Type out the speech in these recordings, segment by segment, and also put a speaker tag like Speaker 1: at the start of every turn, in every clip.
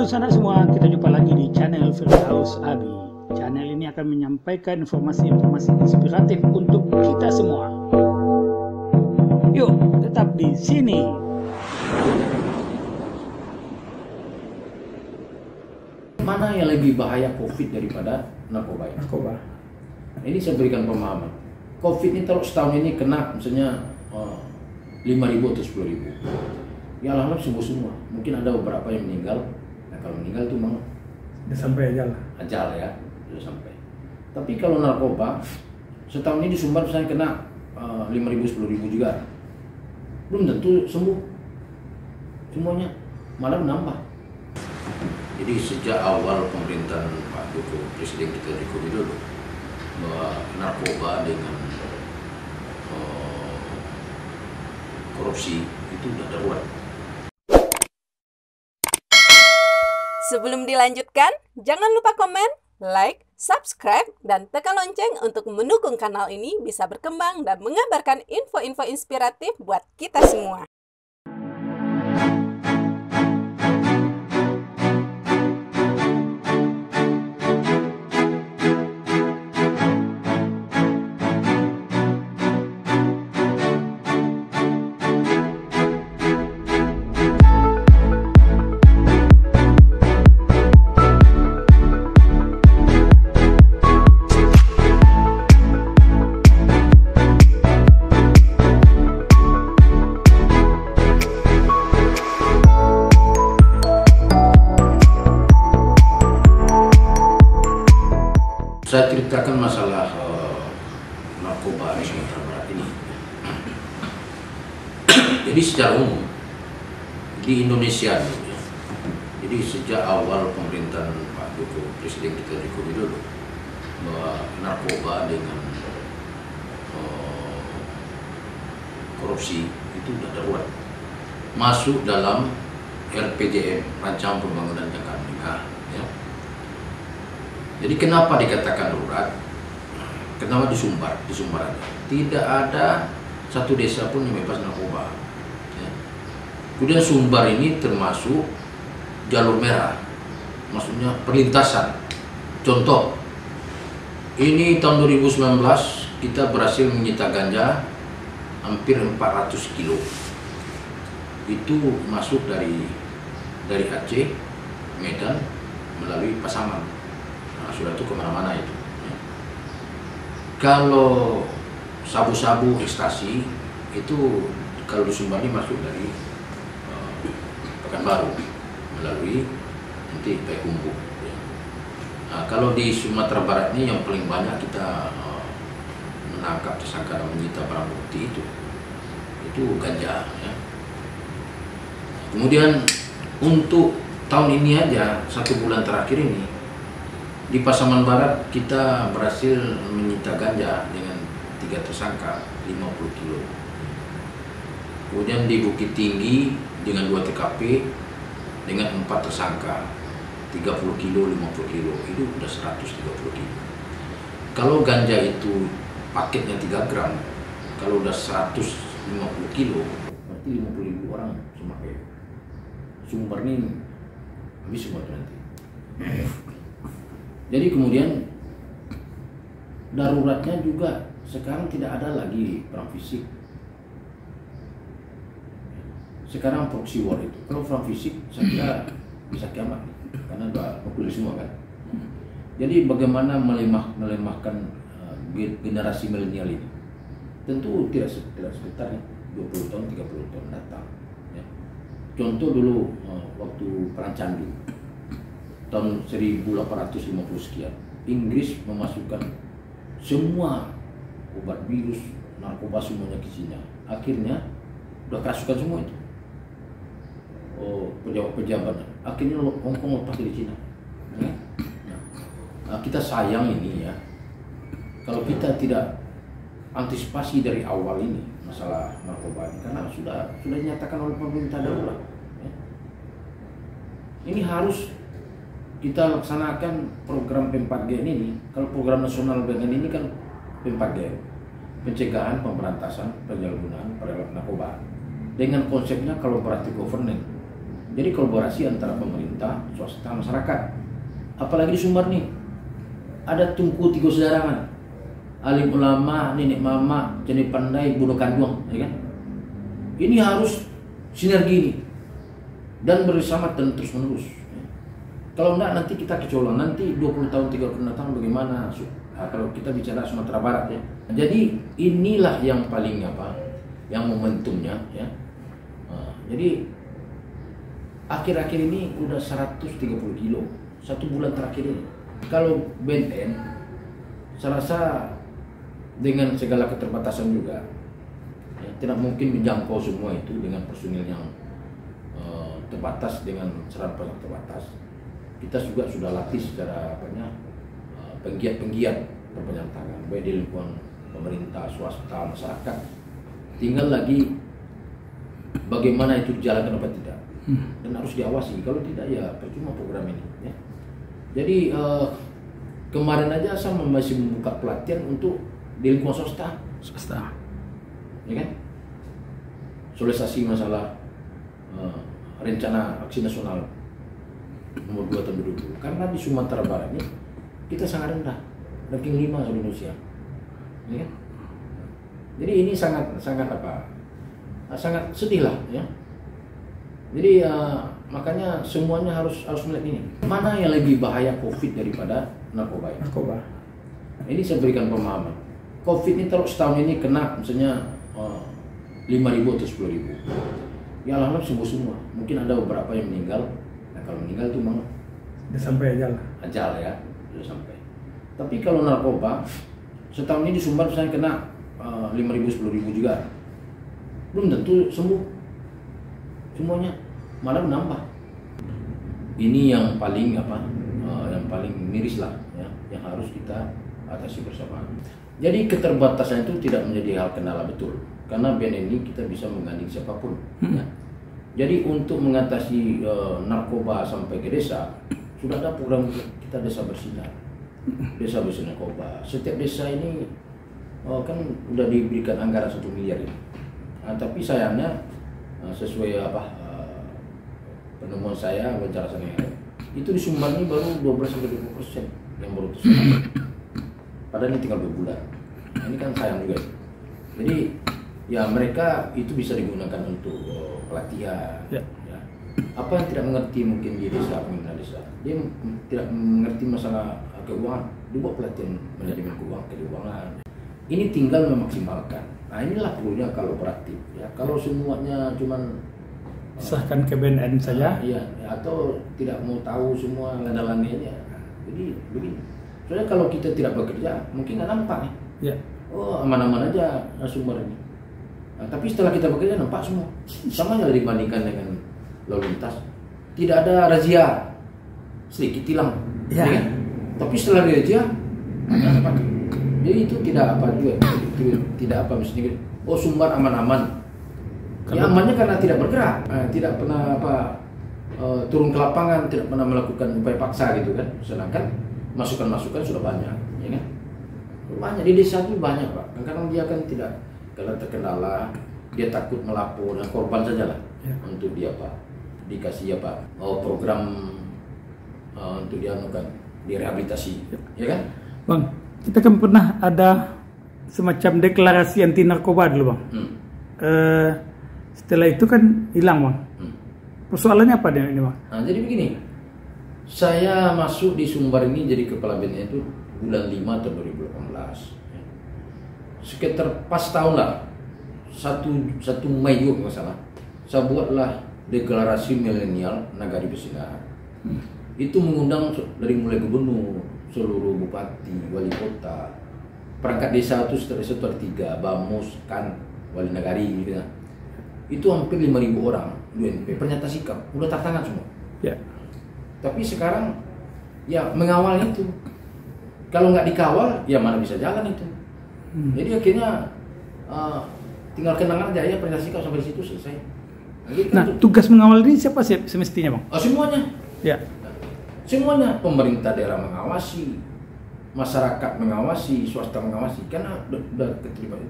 Speaker 1: Halo sanak semua, kita jumpa lagi di channel Firdaus Abi. Channel ini akan menyampaikan informasi-informasi inspiratif untuk kita semua. Yuk, tetap di sini.
Speaker 2: Mana yang lebih bahaya COVID daripada narkoba? ya?
Speaker 1: Narkoba.
Speaker 2: Ini saya berikan pemahaman. COVID ini kalau setahun ini kena misalnya eh, lima ribu atau sepuluh ribu, ya alhamdulillah sembuh semua. Mungkin ada beberapa yang meninggal. Kalau meninggal itu memang
Speaker 1: Udah sampai aja lah.
Speaker 2: ajal ya sudah sampai. Tapi kalau narkoba setahun ini di Sumbar misalnya kena eh, lima ribu sepuluh ribu juga, belum tentu sembuh. Semuanya malah menambah. Jadi sejak awal pemerintahan Pak Joko Presiden kita Joko Widodo bahwa narkoba dengan eh, korupsi itu sudah darurat.
Speaker 3: Sebelum dilanjutkan, jangan lupa komen, like, subscribe, dan tekan lonceng untuk mendukung kanal ini bisa berkembang dan mengabarkan info-info inspiratif buat kita semua.
Speaker 2: Saya ceritakan masalah eh, narkoba di Sumatera Barat ini. Jadi secara umum di Indonesia ya, jadi sejak awal pemerintahan Pak Joko Presiden kita Joko Widodo bahwa narkoba dengan eh, korupsi itu sudah darurat masuk dalam RPJM Rancangan Pembangunan Jangka. Jadi kenapa dikatakan darurat? Kenapa di Sumbar? Di Sumbar aja. Tidak ada satu desa pun yang bebas narkoba. Ya. Kemudian Sumbar ini termasuk jalur merah, maksudnya perlintasan. Contoh, ini tahun 2019 kita berhasil menyita ganja hampir 400 kilo. Itu masuk dari dari Aceh, Medan, melalui Pasaman. Sudah itu ke mana-mana itu. Kalau sabu-sabu ekstasi itu kalau di Sumbar ini masuk dari eh, Pekanbaru melalui nanti Payakumbuh. ya. Nah, kalau di Sumatera Barat ini yang paling banyak kita eh, menangkap tersangka dan menyita barang bukti itu itu ganja. Ya. Kemudian untuk tahun ini aja satu bulan terakhir ini di Pasaman Barat kita berhasil menyita ganja dengan tiga tersangka 50 kilo. Kemudian di Bukit Tinggi dengan dua TKP dengan empat tersangka 30 kilo, 50 kilo itu udah 130 kilo. Kalau ganja itu paketnya 3 gram, kalau udah 150 kilo berarti 50 ribu orang semakai sumber ini habis semua nanti. Jadi kemudian daruratnya juga sekarang tidak ada lagi perang fisik. Sekarang proxy war itu. Kalau perang fisik saya kira bisa kiamat karena udah populer semua kan. Jadi bagaimana melemah melemahkan ge- generasi milenial ini? Tentu tidak tidak sebentar ya, 20 tahun, 30 tahun datang. ya. Contoh dulu uh, waktu perang Candu tahun 1850 sekian Inggris memasukkan semua obat virus narkoba semuanya ke Cina. Akhirnya udah kerasukan semua itu. Oh pejabat-pejabat akhirnya Hong Kong lepas dari Cina. Ya. nah, kita sayang ini ya. Kalau kita tidak antisipasi dari awal ini masalah narkoba ini karena sudah sudah dinyatakan oleh pemerintah darurat ya. ini harus kita laksanakan program P4G ini kalau program nasional dengan ini kan P4G pencegahan pemberantasan penyalahgunaan peredaran narkoba dengan konsepnya collaborative governance Jadi kolaborasi antara pemerintah, swasta, masyarakat. Apalagi di Sumbar nih, ada tungku tiga sederangan. Alim ulama, nenek mama, jenis pandai, bunuh kandung, ya kan? Ini harus sinergi ini dan bersama dan terus menerus. Kalau enggak nanti kita kecolongan nanti 20 tahun 30 tahun bagaimana? Nah, kalau kita bicara Sumatera Barat ya. Jadi inilah yang paling apa? Yang momentumnya ya. Nah, jadi akhir-akhir ini udah 130 kilo satu bulan terakhir ini. Kalau BNN saya rasa dengan segala keterbatasan juga ya, tidak mungkin menjangkau semua itu dengan personil yang uh, terbatas dengan serapan terbatas kita juga sudah latih secara apanya uh, penggiat-penggiat perpanjang tangan baik di lingkungan pemerintah swasta masyarakat. Tinggal lagi bagaimana itu dijalankan apa tidak. Hmm. dan harus diawasi. Kalau tidak ya percuma program ini ya. Jadi uh, kemarin aja saya masih membuka pelatihan untuk di lingkungan swasta.
Speaker 1: Swasta.
Speaker 2: Ya kan? Sosialisasi masalah uh, rencana aksi nasional nomor 2 tahun 2020 karena di Sumatera Barat ini kita sangat rendah. Ranking 5 di Indonesia. Ya kan? jadi ini sangat sangat apa? Sangat sedih lah ya. Jadi uh, makanya semuanya harus harus melihat ini. Mana yang lebih bahaya COVID daripada narkoba ini?
Speaker 1: narkoba.
Speaker 2: Ini saya berikan pemahaman. COVID ini terus setahun ini kena misalnya uh, lima ribu atau sepuluh ribu. Ya alhamdulillah sembuh semua. Mungkin ada beberapa yang meninggal nah kalau meninggal itu memang
Speaker 1: udah sampai aja lah.
Speaker 2: Ajal ya sudah sampai. Tapi kalau narkoba setahun ini di Sumbar misalnya kena eh, lima ribu sepuluh ribu juga. Belum tentu sembuh. Semuanya. Malah menambah. Ini yang paling apa uh, yang paling miris lah ya yang harus kita atasi bersama. Jadi keterbatasan itu tidak menjadi hal kendala betul. Karena BNN ini kita bisa mengganding siapa pun hmm. ya. Jadi untuk mengatasi uh, narkoba sampai ke desa sudah ada program kita desa bersinar desa bersih narkoba setiap desa ini oh, kan udah diberikan anggaran satu miliar ini nah, tapi sayangnya uh, sesuai apa penemuan saya wawancara saya itu di Sumbar ini baru 12 sampai 20 persen yang baru terserah. Padahal ini tinggal dua bulan. Nah, ini kan sayang juga. Jadi ya mereka itu bisa digunakan untuk uh, pelatihan.
Speaker 1: Ya.
Speaker 2: Ya. Apa yang tidak mengerti mungkin di desa pembina desa, dia tidak mengerti masalah keuangan, dibuat pelatihan manajemen keuangan, keuangan. Ini tinggal memaksimalkan. Nah inilah perlunya kalau kolaboratif. Ya kalau semuanya cuman
Speaker 1: serahkan ke BNN saja.
Speaker 2: Ah, iya, ya, atau tidak mau tahu semua lada-ladanya. Jadi begini. Soalnya kalau kita tidak bekerja, mungkin nggak nampak nih.
Speaker 1: Ya.
Speaker 2: Oh, aman-aman aja sumber ini. Nah, tapi setelah kita bekerja nampak semua. Sama aja dibandingkan dengan lalu lintas. Tidak ada razia. Sedikit hilang.
Speaker 1: Ya.
Speaker 2: kan? Tapi setelah razia, nampak. Jadi itu tidak apa juga. Tidak apa mestinya. Oh, sumber aman-aman Ya amannya karena tidak bergerak, eh, tidak pernah apa eh, turun ke lapangan, tidak pernah melakukan upaya paksa gitu kan. Sedangkan masukan-masukan sudah banyak, ya kan? Banyak di desa itu banyak pak. Kadang dia kan tidak kalau terkendala, dia takut melapor dan korban saja lah
Speaker 1: Ya.
Speaker 2: untuk dia pak dikasih apa oh, program eh, untuk dia kan direhabilitasi, ya kan?
Speaker 1: Bang, kita kan pernah ada semacam deklarasi anti narkoba dulu bang.
Speaker 2: Hmm.
Speaker 1: Eh, setelah itu kan hilang bang.
Speaker 2: Hmm.
Speaker 1: Persoalannya apa dia ini bang?
Speaker 2: Nah, jadi begini. Saya masuk di Sumbar ini jadi kepala BNN itu bulan 5 tahun 2018. Ya. Sekitar pas tahun lah. Satu, satu Mei juga nggak salah. Saya buatlah deklarasi milenial Nagari Bersinar. Itu mengundang dari mulai gubernur, seluruh bupati, wali kota, perangkat desa itu setelah itu ada tiga, Bamus, Kan, Wali Nagari gitu kan itu hampir 5000 orang UNP pernyataan sikap udah tak tangan semua
Speaker 1: Ya.
Speaker 2: tapi sekarang ya mengawal itu kalau nggak dikawal ya mana bisa jalan itu
Speaker 1: Hmm.
Speaker 2: jadi akhirnya uh, tinggal kenang aja ya pernyataan sikap sampai di situ selesai nah, gitu,
Speaker 1: Nah, tugas mengawal ini siapa sih semestinya bang?
Speaker 2: Oh, semuanya
Speaker 1: Ya.
Speaker 2: semuanya pemerintah daerah mengawasi masyarakat mengawasi swasta mengawasi karena udah, udah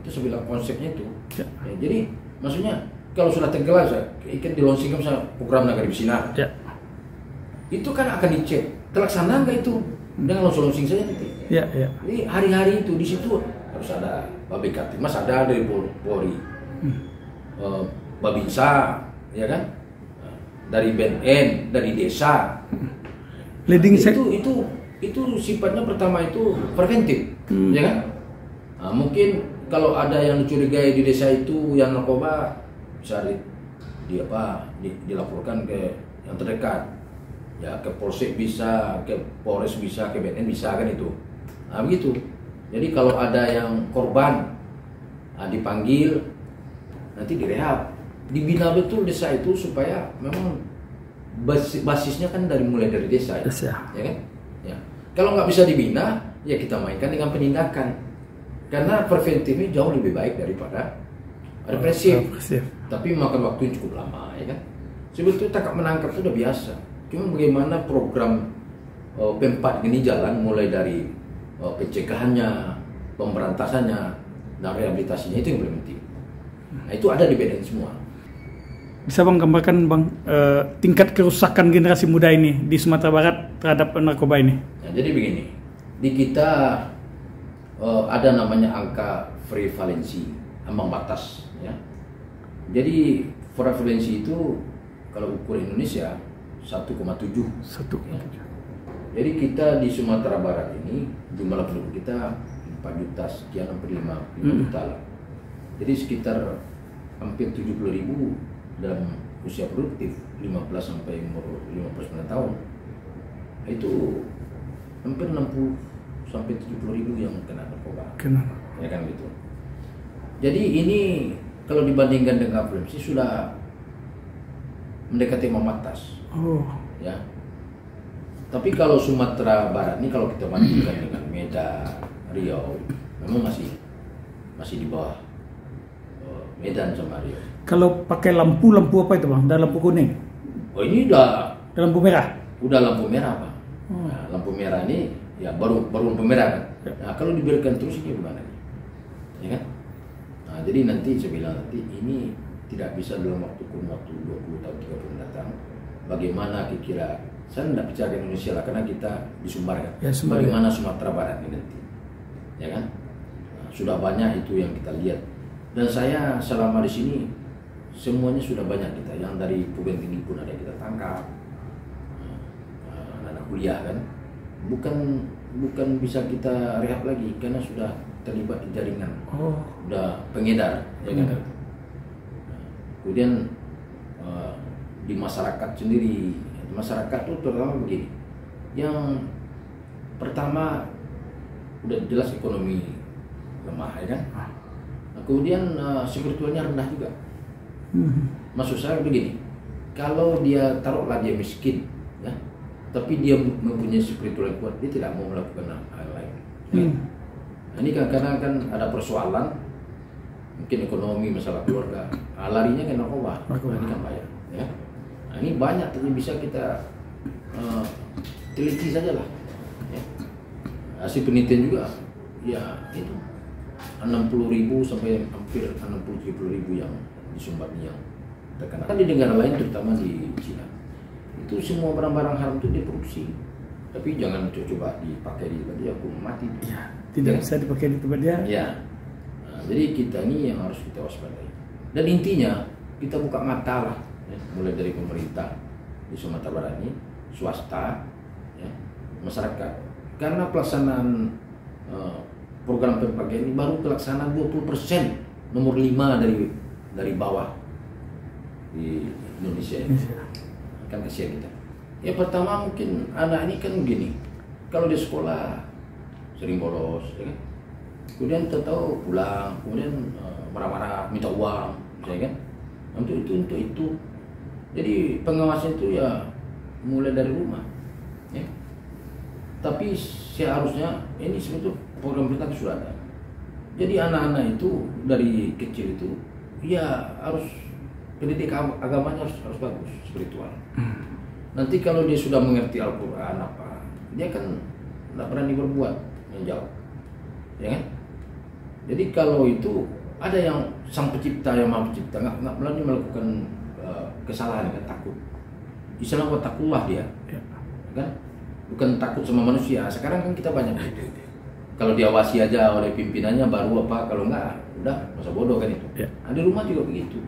Speaker 2: itu sebilang konsepnya itu
Speaker 1: Ya.
Speaker 2: Ya, jadi maksudnya kalau sudah tenggelam saya ikan di launching misalnya program Nagari Bisinar
Speaker 1: Ya.
Speaker 2: itu kan akan dicek terlaksana nggak itu dengan launching launching saja nanti
Speaker 1: Ya, ya.
Speaker 2: Jadi hari-hari itu di situ harus ada Babi Mas ada dari Pol- Polri, Eh, Babinsa, ya kan, dari BNN, dari desa.
Speaker 1: Leading
Speaker 2: itu
Speaker 1: sek
Speaker 2: itu itu sifatnya pertama itu preventif,
Speaker 1: Hmm.
Speaker 2: ya kan? Nah, mungkin kalau ada yang dicurigai di desa itu yang narkoba bisa di, di apa di- dilaporkan ke yang terdekat ya ke polsek bisa ke polres bisa ke BNN bisa kan itu nah begitu jadi kalau ada yang korban nah, dipanggil nanti direhab. Dibina betul desa itu supaya memang basi- basisnya kan dari mulai dari desa ya,
Speaker 1: Desa.
Speaker 2: ya kan? Ya. Kalau nggak bisa dibina ya kita mainkan dengan penindakan. Karena preventifnya jauh lebih baik daripada represif.
Speaker 1: Represif.
Speaker 2: tapi makan waktu yang cukup lama ya kan? Sebetulnya tangkap menangkap itu udah biasa. Cuma bagaimana program uh, Pempat ini jalan mulai dari pencegahannya pemberantasannya dan rehabilitasinya itu yang paling penting nah itu ada di BNN semua
Speaker 1: Bisa bang gambarkan bang eh, tingkat kerusakan generasi muda ini di Sumatera Barat terhadap narkoba ini?
Speaker 2: Nah, jadi begini, di kita eh, ada namanya angka prevalensi, ambang batas, ya. Jadi prevalensi itu kalau ukur Indonesia 1,7.
Speaker 1: Satu.
Speaker 2: Ya. Jadi kita di Sumatera Barat ini jumlah penduduk kita 4 juta sekian hampir 5, 5
Speaker 1: Hmm.
Speaker 2: juta lah. Jadi sekitar hampir 70 ribu dalam usia produktif 15 sampai umur 59 tahun. Itu hampir 60 sampai 70 ribu yang kena narkoba.
Speaker 1: Kenapa?
Speaker 2: Ya kan gitu. Jadi ini kalau dibandingkan dengan prevalensi sudah mendekati mematas
Speaker 1: Oh,
Speaker 2: ya. Tapi kalau Sumatera Barat ini kalau kita bandingkan dengan Medan, Riau, memang masih masih di bawah eh, Medan sama Riau.
Speaker 1: kalau pakai lampu lampu apa itu bang? Ada lampu kuning,
Speaker 2: Oh ini udah
Speaker 1: ada lampu merah.
Speaker 2: udah lampu merah pak.
Speaker 1: Hmm.
Speaker 2: Nah, lampu merah ini ya baru baru lampu merah kan.
Speaker 1: Ya.
Speaker 2: Nah kalau dibiarkan terus ini gimana? Ya kan? Nah, jadi nanti saya bilang nanti ini tidak bisa dalam waktu kurun waktu 20 tahun 30 mendatang. Bagaimana kira-kira saya tidak bicara Indonesia lah karena kita di Sumbar kan.
Speaker 1: Ya, Sumbar,
Speaker 2: Bagaimana Sumatera Barat ini nanti, ya kan? Nah, sudah banyak itu yang kita lihat. Dan saya selama di sini semuanya sudah banyak kita. Yang dari Pugen Tinggi pun ada yang kita tangkap. Anak-anak kuliah kan. Bukan bukan bisa kita rehab lagi karena sudah terlibat di jaringan
Speaker 1: Oh,
Speaker 2: udah pengedar ya kan. Nah, kemudian eh, di masyarakat sendiri di masyarakat tuh terutama begini yang pertama udah jelas ekonomi lemah ya kan Nah, kemudian eh, spiritualnya rendah juga
Speaker 1: hmm.
Speaker 2: maksud saya begini kalau dia taruhlah dia miskin ya tapi dia mempunyai spiritual yang kuat dia tidak mau melakukan hal lain ya.
Speaker 1: Hmm.
Speaker 2: Nah, ini kan karena kan ada persoalan mungkin ekonomi masalah keluarga nah, larinya ke narkoba
Speaker 1: Narkoba.
Speaker 2: nah, ini kan bahaya ya nah, ini banyak tapi bisa kita eh, teliti saja lah ya. hasil penelitian juga ya itu 60 ribu sampai hampir 60 70 ribu yang di Sumbar ini yang terkena kan di negara lain terutama di Cina itu semua barang-barang haram itu diproduksi tapi jangan coba dipakai di tempat dia aku mati
Speaker 1: Ya, tidak
Speaker 2: Ya.
Speaker 1: bisa dipakai di tempat dia.
Speaker 2: Ya. Nah, jadi kita ini yang harus kita waspadai. Dan intinya kita buka mata lah, ya, mulai dari pemerintah di Sumatera Barat ini, swasta, ya, masyarakat. Karena pelaksanaan eh, program PPK ini baru pelaksanaan 20% nomor 5 dari dari bawah di Indonesia ini kan kasihan kita. Ya pertama mungkin anak ini kan begini, kalau di sekolah sering bolos, ya kan? Kemudian tahu pulang, kemudian eh, marah-marah minta uang, misalnya kan? Untuk itu untuk itu. Jadi pengawasan itu ya mulai dari rumah, ya. Tapi seharusnya ini sebetulnya program kita sudah ada. Jadi anak-anak itu dari kecil itu ya harus pendidikan agamanya harus harus bagus spiritual. Nanti kalau dia sudah mengerti Al-Quran apa, dia kan tidak berani berbuat yang jauh, ya kan? Jadi kalau itu ada yang sang pencipta yang maha pencipta nggak nggak berani melakukan kesalahan kan takut. Islam buat takutlah dia.
Speaker 1: Ya.
Speaker 2: kan? Bukan takut sama manusia. Sekarang kan kita banyak kalau diawasi aja oleh pimpinannya baru apa? Kalau enggak udah masa bodoh kan itu.
Speaker 1: Ya.
Speaker 2: Nah, di rumah juga begitu.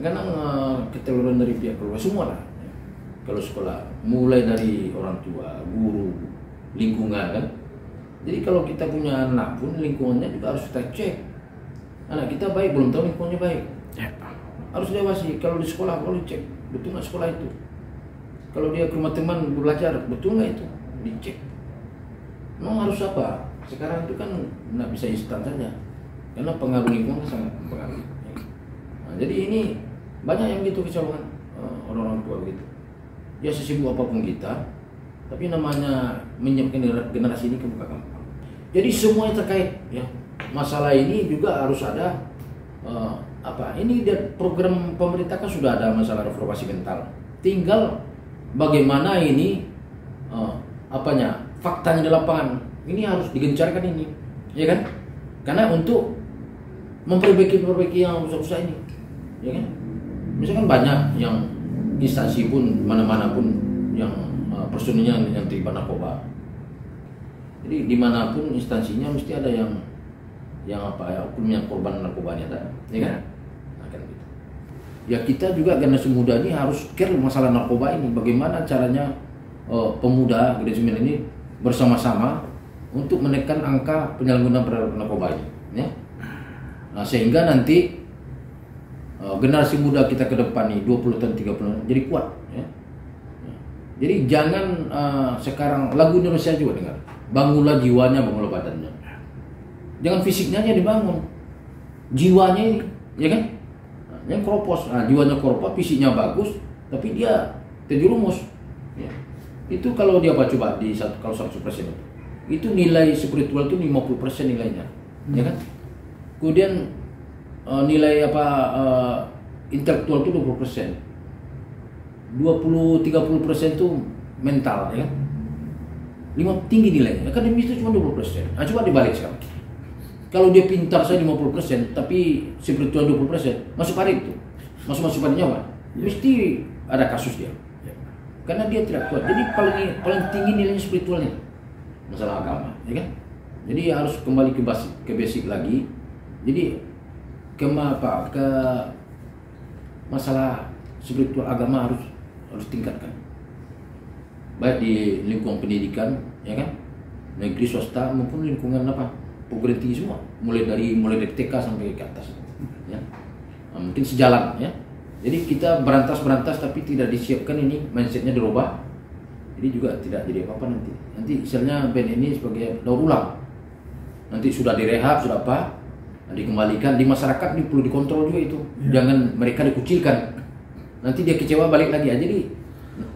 Speaker 2: Karena uh, keteluran dari pihak keluarga semua lah kalau sekolah mulai dari orang tua guru lingkungan kan? Jadi kalau kita punya anak pun lingkungannya juga harus kita cek. Anak kita baik belum tahu lingkungannya baik.
Speaker 1: Ya.
Speaker 2: Harus diawasi. Kalau di sekolah kalau dicek betul nggak sekolah itu? Kalau dia ke rumah teman belajar betul nggak itu? Dicek. Memang harus apa? Sekarang itu kan nggak bisa instan saja. Karena pengaruh lingkungan sangat mempengaruhi. Nah, jadi ini banyak yang gitu kecolongan eh, orang-orang tua begitu. Ya sesibuk apa pun kita tapi namanya menyiapkan gener- generasi ini kan bukan gampang. Jadi semuanya terkait ya masalah ini juga harus ada eh, apa ini dia program pemerintah kan sudah ada masalah reformasi mental. Tinggal bagaimana ini eh, apanya faktanya di lapangan. Ini harus digencarkan ini ya kan? Karena untuk memperbaiki perbaiki yang usaha-usaha ini ya kan? Misalkan banyak yang instansi pun mana-mana pun yang uh, personilnya yang terlibat narkoba jadi di mana pun instansinya mesti ada yang yang apa ya hukumnya korban narkoba ada ya kan? Gitu. Ya kita juga generasi muda ini harus care masalah narkoba ini bagaimana caranya uh, pemuda generasi muda ini bersama-sama untuk menekan angka penyalahgunaan terhadap narkoba ini ya nah, sehingga nanti uh, generasi muda kita ke depan nih 20 tahun 30 tahun jadi kuat ya. Jadi jangan uh, sekarang lagu Indonesia juga dengar. Bangunlah jiwanya, bangunlah badannya. Jangan fisiknya aja dibangun. Jiwanya ya kan? Yang keropos, nah, jiwanya keropos, fisiknya bagus, tapi dia terjerumus. Ya. Itu kalau dia apa coba di satu kalau 100% itu. Itu nilai spiritual itu 50% nilainya. Ya kan? Kemudian eh, nilai apa eh, intelektual itu 20%. 20-30% itu mental ya kan? Lima tinggi nilainya. Akademis itu cuma 20%. Nah, coba dibalik sekarang. Kalau dia pintar saya 50%, tapi spiritual 20%, masuk parit itu. Masuk masuk pada nyawa. Mesti ada kasus dia. Karena dia tidak kuat. Jadi paling paling tinggi nilainya spiritualnya. Masalah agama, ya kan? Jadi harus kembali ke basic, ke basic lagi. Jadi ke apa? Ke masalah spiritual agama harus harus tingkatkan. Baik di lingkungan pendidikan, ya kan? Negeri swasta maupun lingkungan apa? Perguruan tinggi semua, mulai dari mulai dari TK sampai ke atas. Ya. Nah, mungkin sejalan ya. Jadi kita berantas-berantas tapi tidak disiapkan ini mindsetnya dirubah. Jadi juga tidak jadi apa-apa nanti. Nanti misalnya band ini sebagai daur ulang. Nanti sudah direhab, sudah apa? Nah, dikembalikan di masyarakat ini perlu dikontrol juga itu. Jangan mereka dikucilkan. Nanti dia kecewa balik lagi aja jadi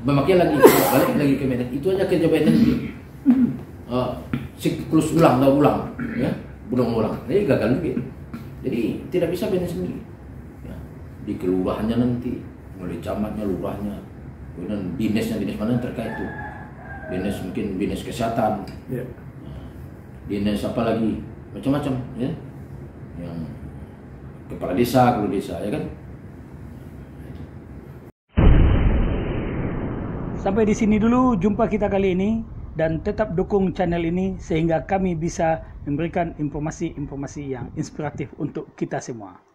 Speaker 2: memakai lagi balik lagi ke Medan. Itu aja kerja Medan nanti. Uh, siklus ulang daur ulang ya berulang-ulang. Jadi gagal juga. Jadi tidak bisa Medan sendiri. Ya. Di kelurahannya nanti mulai camatnya, lurahnya, kemudian dinasnya dinas mana yang terkait itu. Dinas mungkin dinas kesehatan,
Speaker 1: Ya.
Speaker 2: dinas apa lagi macam-macam ya yang kepala desa kepala desa ya kan
Speaker 1: Sampai di sini dulu jumpa kita kali ini dan tetap dukung channel ini sehingga kami bisa memberikan informasi-informasi yang inspiratif untuk kita semua.